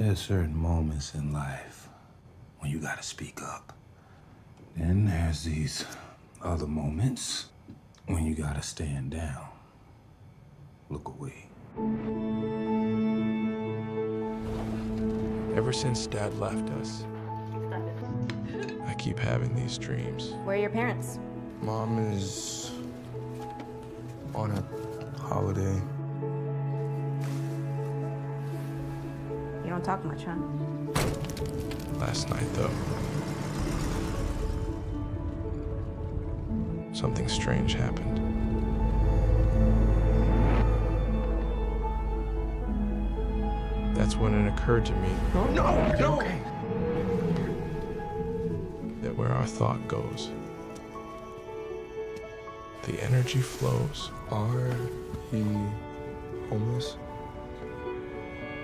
There's certain moments in life when you gotta speak up. Then there's these other moments when you gotta stand down. Look away. Ever since Dad left us, I keep having these dreams. Where are your parents? Mom is on a holiday. Don't talk much, huh? Last night, though, something strange happened. That's when it occurred to me oh, No, no, no! that where our thought goes, the energy flows. Are he homeless?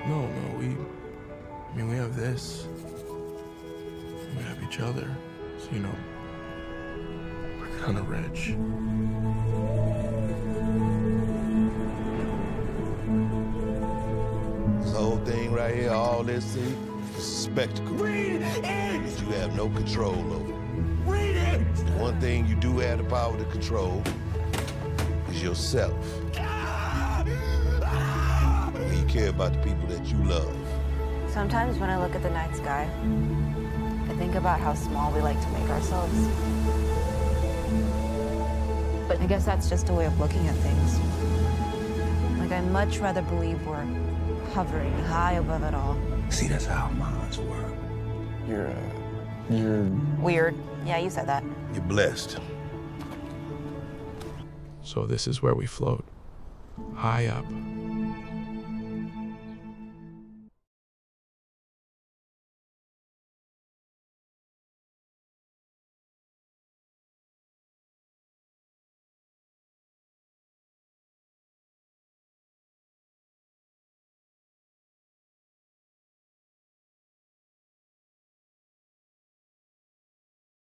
No, no, we. I mean, we have this. We have each other. So, you know, we're kind of rich. This whole thing right here, all this see, is a spectacle. Read it! That you have no control over. Read it! The one thing you do have the power to control is yourself. When you care about the people that you love. Sometimes when I look at the night sky, I think about how small we like to make ourselves. But I guess that's just a way of looking at things. Like, I'd much rather believe we're hovering high above it all. See, that's how minds work. You're, uh, you're. Weird. Yeah, you said that. You're blessed. So this is where we float, high up,